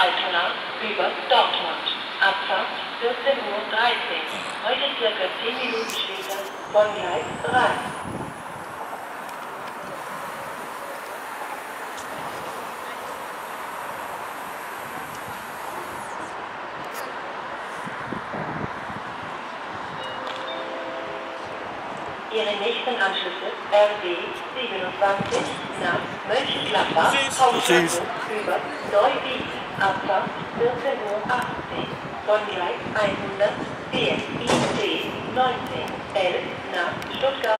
Altona über Dortmund. Abfahrt 14.13 Uhr. Heute circa 10 Minuten später von Gleis 3. Ihre nächsten Anschlüsse RB 27 nach Mönchengladbach, Hauptbahnhof über Neuwied, Abfahrt 14.18 Uhr. Von Gleis 100 BSIC 19 11 nach Stuttgart.